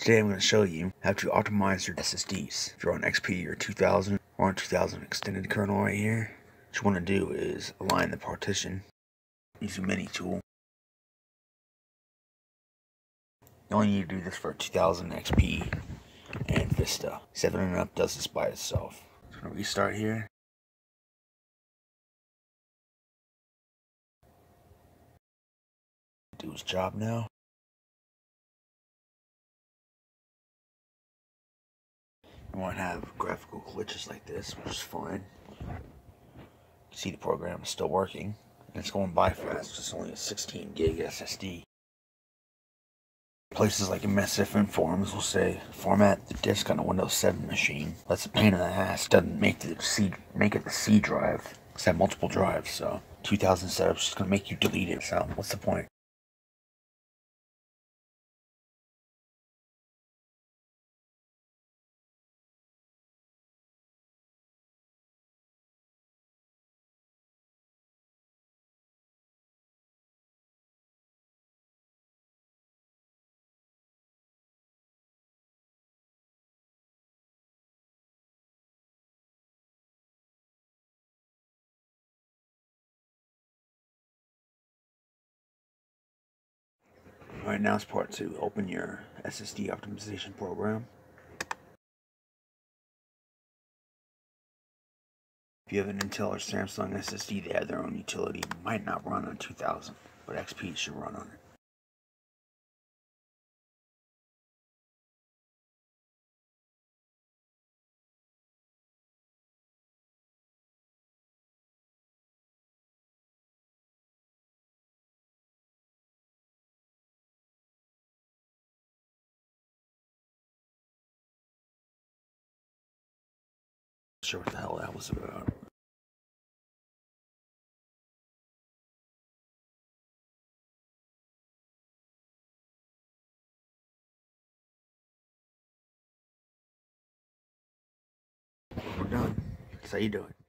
Today I'm going to show you how to optimize your SSDs. If you're on XP or 2000 or on 2000 extended kernel right here, what you want to do is align the partition using MiniTool. You only need to do this for 2000 XP and Vista. 7 and up does this by itself. I'm going to restart here. Do his job now. You won't have graphical glitches like this, which is fine. see the program is still working. And it's going by fast, it's only a 16 gig SSD. Places like MSFN forums will say, format the disk on a Windows 7 machine. That's a pain in the ass. Doesn't make the C make it the C drive. It's have multiple drives, so 2000 setups is gonna make you delete it. So what's the point? Alright, now it's part two. Open your SSD optimization program. If you have an Intel or Samsung SSD, they have their own utility. It might not run on 2000, but XP should run on it. Sure what the hell that was about. We're done. How you do it.